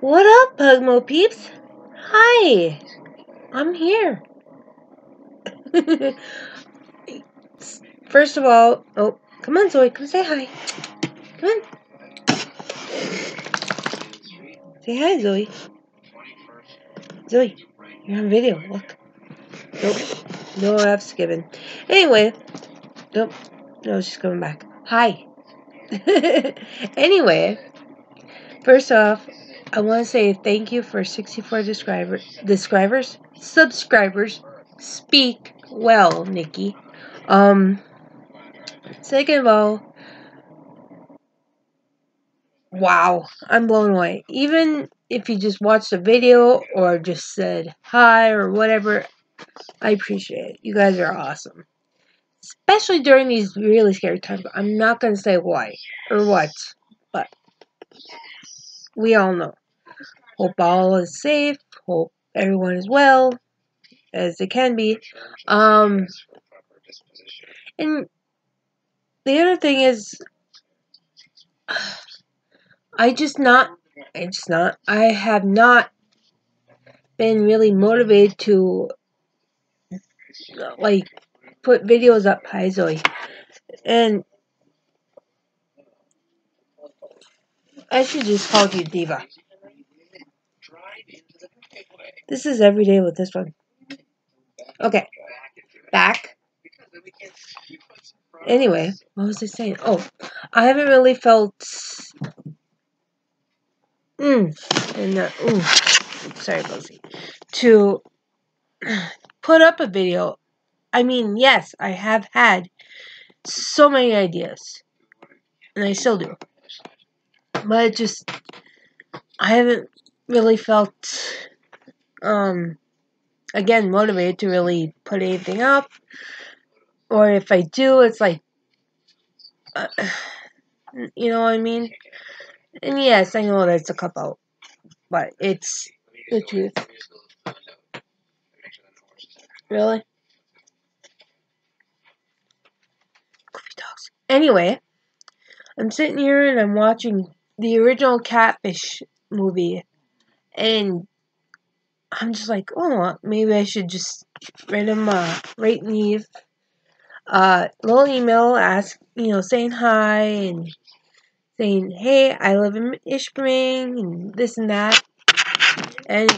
What up, Pugmo peeps? Hi, I'm here. First of all, oh, come on, Zoe, come say hi. Come on. Say hi, Zoe. Zoe, you're on video. Look. Nope. No, I've skipping. Anyway, nope. No, she's coming back. Hi. anyway, first off, I want to say thank you for 64 subscribers. Subscribers? Subscribers. Speak well, Nikki. Um. Second of all, wow, I'm blown away. Even if you just watched the video or just said hi or whatever, I appreciate it. You guys are awesome. Especially during these really scary times. I'm not going to say why or what, but we all know. Hope all is safe. Hope everyone is well as they can be. Um, and the other thing is, I just not, I just not, I have not been really motivated to like put videos up. Hi and I should just call you Diva. This is every day with this one. Okay, back. Anyway, what was I saying? Oh, I haven't really felt. Mm, and uh, ooh, sorry, Bosie. To put up a video. I mean, yes, I have had so many ideas, and I still do. But it just, I haven't really felt, um, again, motivated to really put anything up. Or if I do, it's like, uh, you know what I mean? And yes, I know that's a cop out, but it's the truth. Really? Anyway, I'm sitting here and I'm watching the original Catfish movie, and I'm just like, oh, maybe I should just write him a rate and leave uh little email ask you know saying hi and saying hey I live in Ishpeming and this and that. And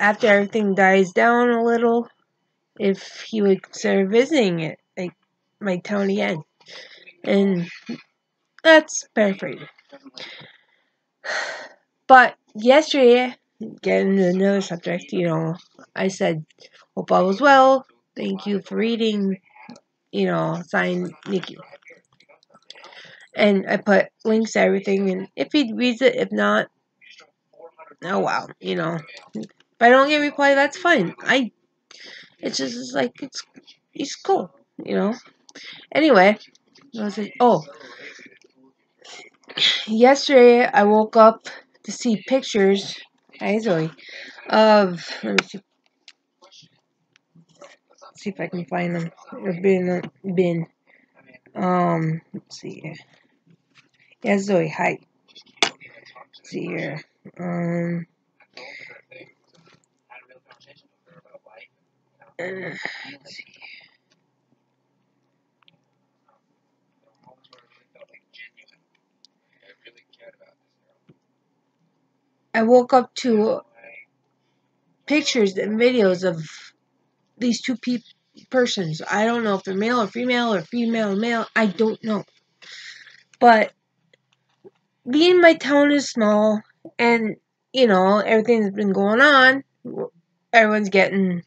after everything dies down a little if he would consider visiting it like my town again. And that's paraphrasing. But yesterday getting to another subject you know I said hope all was well thank you for reading you know, sign Nikki. And I put links to everything, and if he reads it, if not, oh wow, you know. If I don't get reply, that's fine. I, it's just it's like it's, it's cool, you know. Anyway, I was like, oh, yesterday I woke up to see pictures. Hi Zoe, of let me see see if I can find them. They've been been um let's see. Yeah, Zoe, hi. Let's see here. Um uh, let's see. I woke up to pictures and videos of these two pe- persons. I don't know if they're male or female or female or male. I don't know. But being my town is small and, you know, everything's been going on, everyone's getting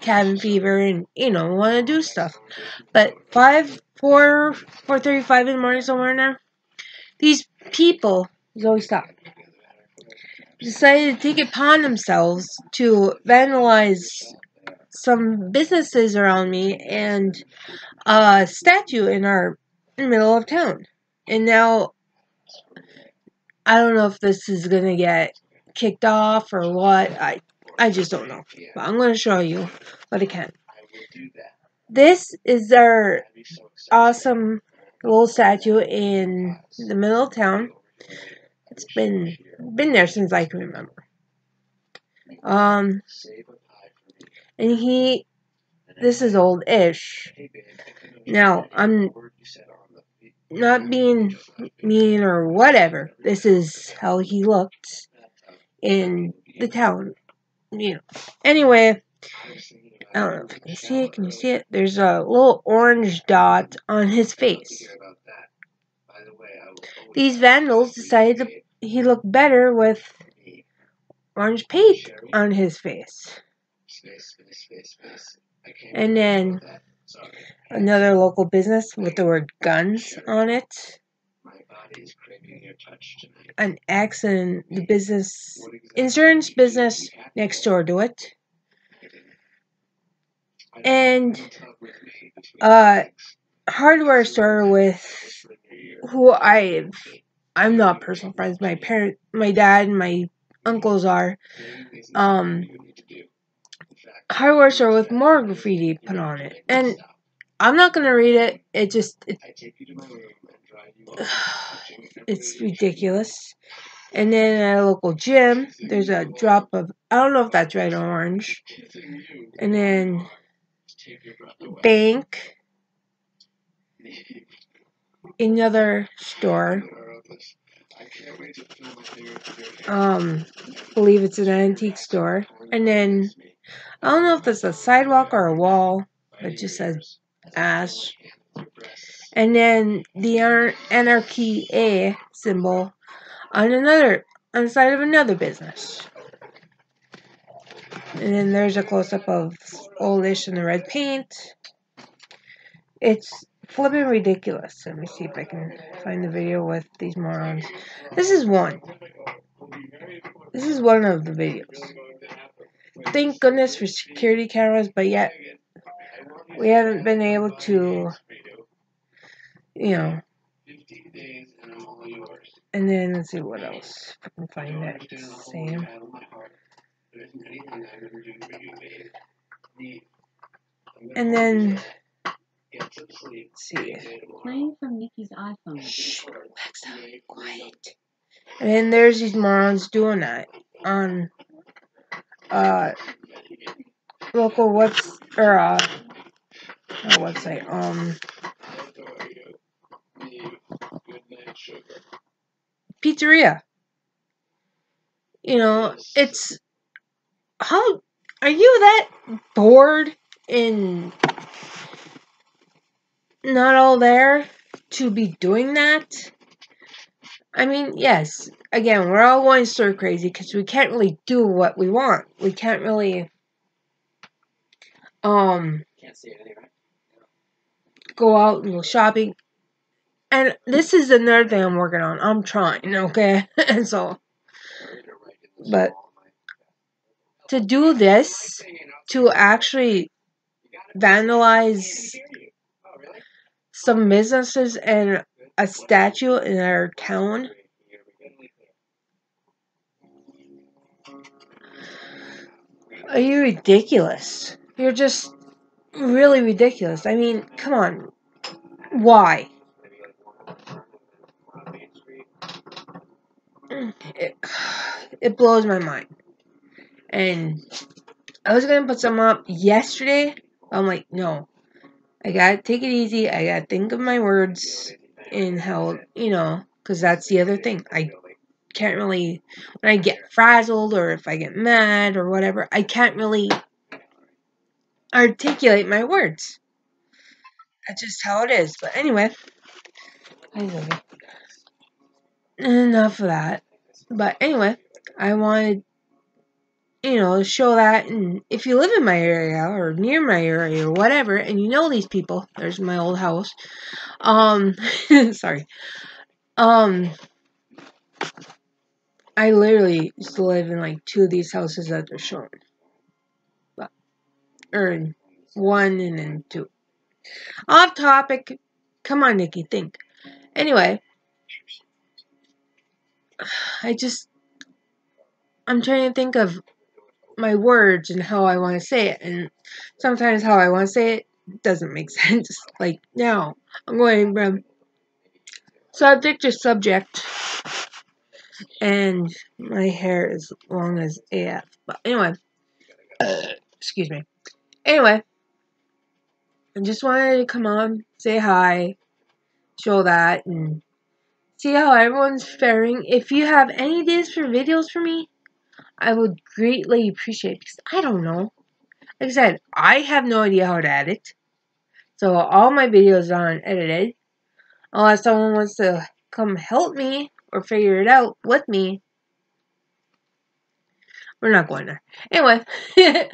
cabin fever and, you know, want to do stuff. But 5, 4, 4.35 in the morning somewhere now, these people, Zoe, stop decided to take upon themselves to vandalize some businesses around me and a statue in our middle of town. And now I don't know if this is gonna get kicked off or what. I I just don't know. But I'm gonna show you what I can. This is our awesome little statue in the middle of town. It's been been there since I can remember. Um, and he, this is Old Ish. Now I'm not being mean or whatever. This is how he looked in the town. You know. Anyway, I don't know if you can see it. Can you see it? There's a little orange dot on his face. These vandals decided he looked better with orange paint on his face. And then another local business with the word guns on it. An in the business insurance business next door to it. And a hardware store with who I I'm not personal friends. My parent, my dad, and my uncles are. Um, hardware store with more graffiti put on it, and I'm not gonna read it. It just it, it's ridiculous. And then at a local gym, there's a drop of I don't know if that's red or orange. And then bank, another store. Um, believe it's an antique store. And then I don't know if that's a sidewalk or a wall. It just says ash. And then the anarchy A symbol on another on the side of another business. And then there's a close up of Old Ish in the red paint. It's flipping ridiculous. Let me see if I can find the video with these morons. This is one. This is one of the videos. Thank goodness for security cameras, but yet we haven't been able to, you know. And then let's see what else. I can find that same. And then see. Playing from Nikki's iPhone. Shh, Alexa, quiet. And then there's these morons doing that on uh local what's or uh not website um pizzeria. You know, it's how are you that bored in not all there to be doing that. I mean, yes, again, we're all going stir crazy because we can't really do what we want. We can't really, um, Can't see go out and go shopping. And this is another thing I'm working on. I'm trying, okay? and so, But- to do this, to actually vandalize some businesses and a statue in our town. Are you ridiculous? You're just really ridiculous. I mean, come on. Why? It, it blows my mind. And I was gonna put some up yesterday. I'm like, no. I gotta take it easy. I gotta think of my words and how, you know, because that's the other thing. I can't really, when I get frazzled or if I get mad or whatever, I can't really articulate my words. That's just how it is. But anyway. Enough of that. But anyway, I wanted, you know, show that. And if you live in my area or near my area or whatever, and you know these people, there's my old house. Um, sorry. Um, I literally used to live in like two of these houses that they're showing. But, or one and then two. Off topic. Come on, Nikki, think. Anyway, I just, I'm trying to think of my words and how I want to say it. And sometimes how I want to say it doesn't make sense. Like now, I'm going from subject to subject and my hair is long as AF. But anyway, excuse me. Anyway, I just wanted to come on, say hi, show that, and see how everyone's faring. If you have any ideas for videos for me, I would greatly appreciate because I don't know. Like I said, I have no idea how to edit. So all my videos are unedited. Unless someone wants to come help me or figure it out with me. We're not going there. Anyway,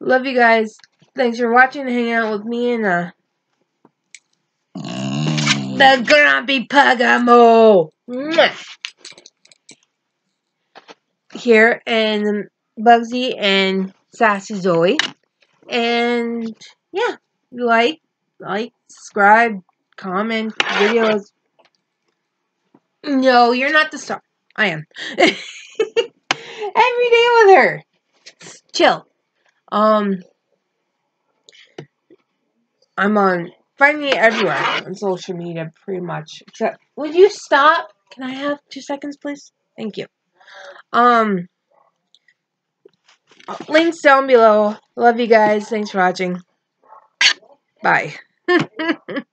love you guys. Thanks for watching and hanging out with me and uh the Grumpy Pugamo. Here and Bugsy and Sassy Zoe. And yeah, like, like, subscribe, comment, videos. No, you're not the star. I am. Every day with her. Chill. Um, I'm on find me everywhere on social media, pretty much. Except, would you stop? Can I have two seconds, please? Thank you. Um, links down below. Love you guys. Thanks for watching. Bye.